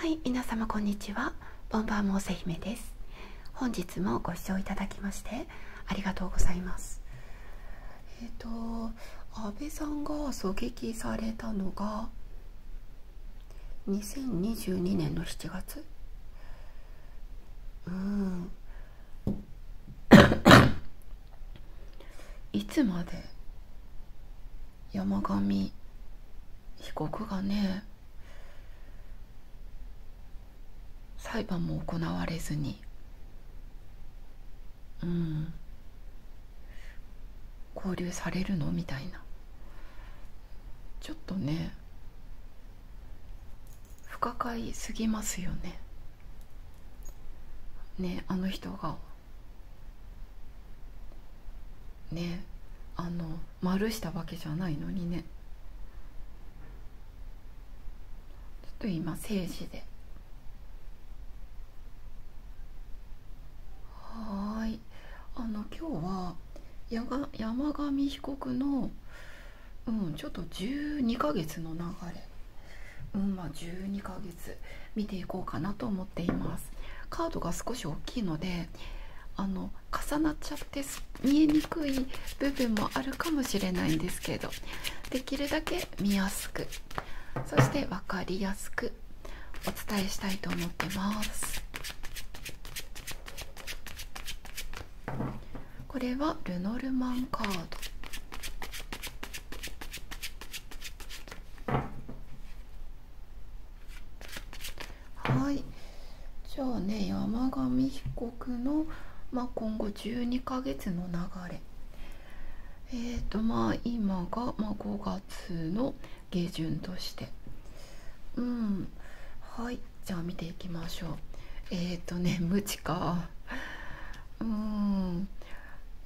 はい皆様こんにちは。ボンバーモーセ姫です。本日もご視聴いただきましてありがとうございます。えっ、ー、と安倍さんが狙撃されたのが2022年の7月。うん。いつまで山上被告がね裁判も行われずに。うん。交流されるの？みたいな。ちょっとね不可解すぎますよね。ねあの人が。ねあの丸したわけじゃないのにね。ちょっと今政治ではいあの今日は山山上被告のうんちょっと12ヶ月の流れ。うんまあ12ヶ月見ていこうかなと思っています。カードが少し大きいのであの重なっちゃって見えにくい部分もあるかもしれないんですけどできるだけ見やすくそして分かりやすくお伝えしたいと思ってます。これはルノルマンカード。はい。じゃあね山上被告のまあ、今後12ヶ月の流れ。えーとまあ今が、まあ、5月の下旬として。うん。はい。じゃあ見ていきましょう。えーとね無知か。うん。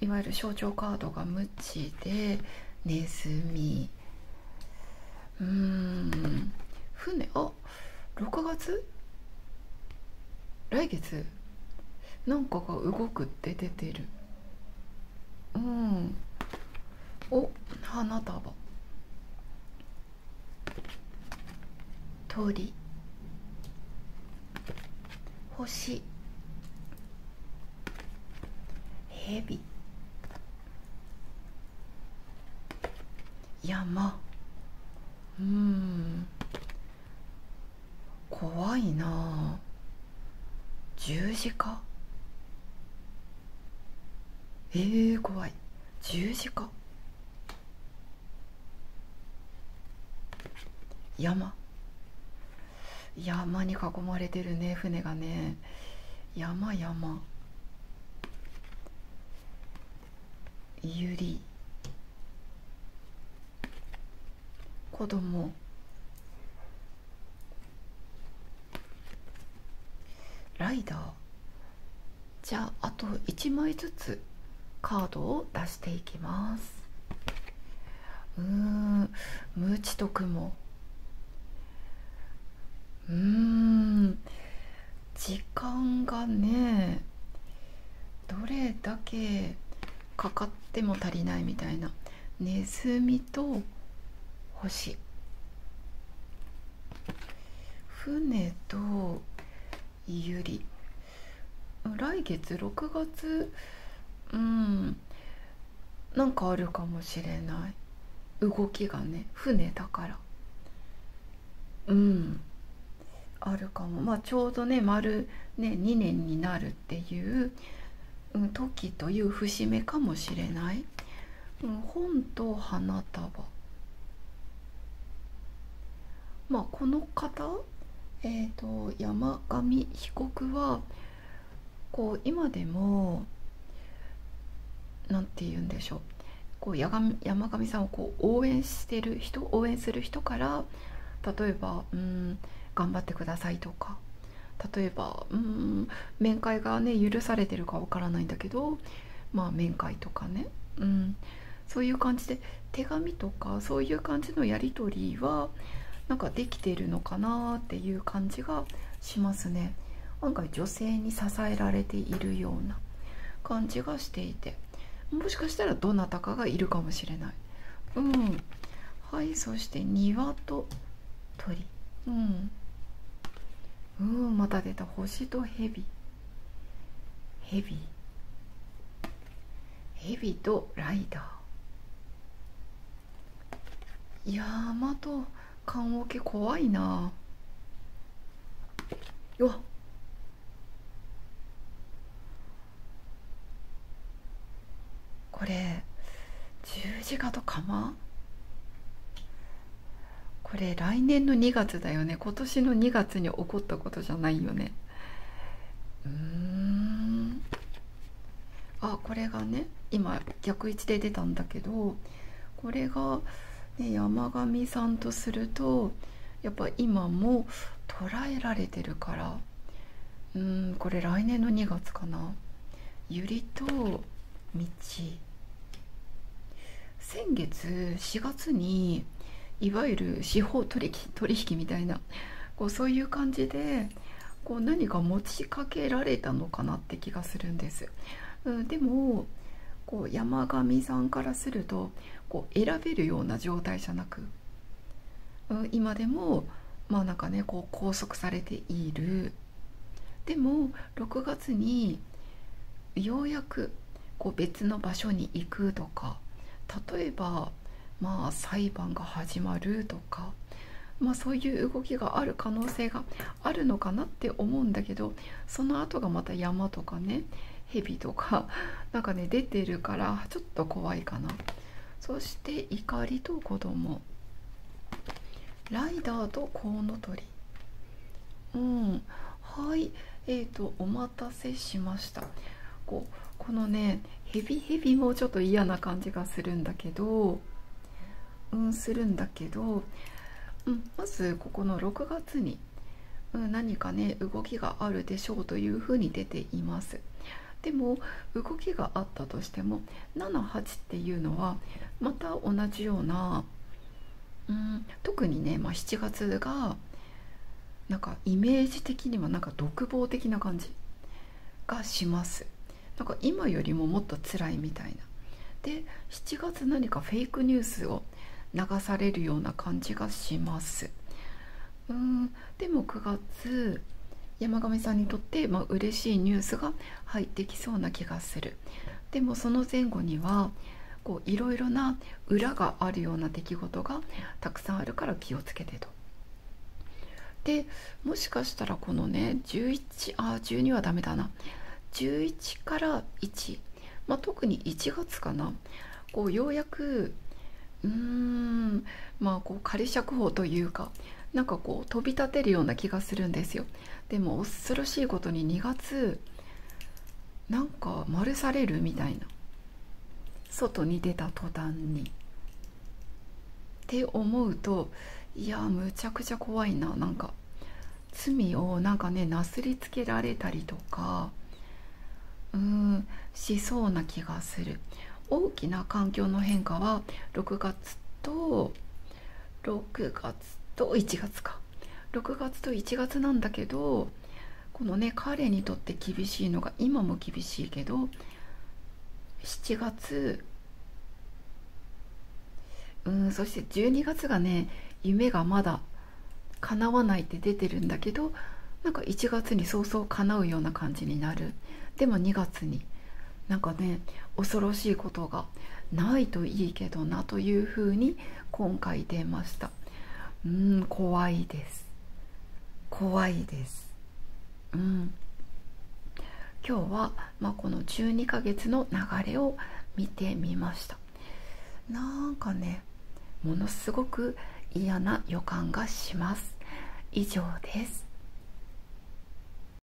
いわゆる象徴カードが無知でネズミ。うん。船あ6月？来月？なんかが動くって出てる。うん。お花束。鳥。星。蛇。山。うん。怖いな。十字架？えー、怖い。十字架？山。山に囲まれてるね船がね。山山。ゆり子供。ライダー。じゃああと1枚ずつカードを出していきます。うーんムチと雲。うーん時間がねどれだけかかっても足りないみたいな。ネズミと星。船とゆり来月6月。うん。なんかあるかもしれない。動きがね船だから。うん。あるかも。まあちょうどね丸ね2年になるっていう、時という節目かもしれない、うん、本と花束。まあこの方えっ、ー、と山上被告はこう今でも何て言うんでしょう。こう山上さんをこう応援してる人応援する人から例えばうん頑張ってくださいとか例えばうん面会がね許されてるかわからないんだけどまあ面会とかね、うん、そういう感じで手紙とかそういう感じのやり取りはなんかできてるのかなっていう感じがしますね。案外女性に支えられているような感じがしていて。もしかしたらどなたかがいるかもしれない。うん。はいそして庭と鳥。うん。うんまた出た星と蛇。蛇。蛇とライダー。山と棺桶怖いな。うわ。これ十字架と釜？これ来年の2月だよね。今年の2月に起こったことじゃないよね。うん。あこれがね今逆位置で出たんだけどこれが、ね、山上さんとするとやっぱ今も捉えられてるからうんこれ来年の2月かなゆりと道先月4月にいわゆる司法取引取引みたいなこうそういう感じでこう何か持ちかけられたのかなって気がするんです。うん、でもこう山上さんからするとこう選べるような状態じゃなく、うん、今でもまあなんかねこう拘束されている。でも6月にようやくこう別の場所に行くとか例えばまあ裁判が始まるとか、まあ、そういう動きがある可能性があるのかなって思うんだけどその後がまた山とかね蛇とかなんかね出てるからちょっと怖いかな。そして怒りと子供。ライダーとコウノトリ。うん。はい。えーとお待たせしました。こうこのねヘビヘビもちょっと嫌な感じがするんだけどうんするんだけど、うん、まずここの6月に、うん、何かね動きがあるでしょうというふうに出ています。でも動きがあったとしても78っていうのはまた同じような、うん、特にね、まあ、7月がなんかイメージ的にはなんか独房的な感じがします。なんか今よりももっと辛いみたいな。で7月何かフェイクニュースを流されるような感じがします。うんでも9月山上さんにとって、まあ嬉しいニュースが入ってきそうな気がする。でもその前後にはこういろいろな裏があるような出来事がたくさんあるから気をつけてと。でもしかしたらこのね11あ12はダメだな。11から1、まあ、特に1月かな。こうようやくうーんまあこう仮釈放というかなんかこう飛び立てるような気がするんですよ。でも恐ろしいことに2月なんか丸されるみたいな。外に出た途端に。って思うといやむちゃくちゃ怖いな。なんか罪をなんかねなすりつけられたりとかうーんしそうな気がする。大きな環境の変化は6月と6月と1月か。6月と1月なんだけどこのね彼にとって厳しいのが今も厳しいけど7月うんそして12月がね夢がまだ叶わないって出てるんだけどなんか1月に早々叶うような感じになる。でも2月になんかね恐ろしいことがないといいけどなというふうに今回出ました。うん怖いです。怖いです。うん。今日は、まあ、この12ヶ月の流れを見てみました。なんかねものすごく嫌な予感がします。以上です。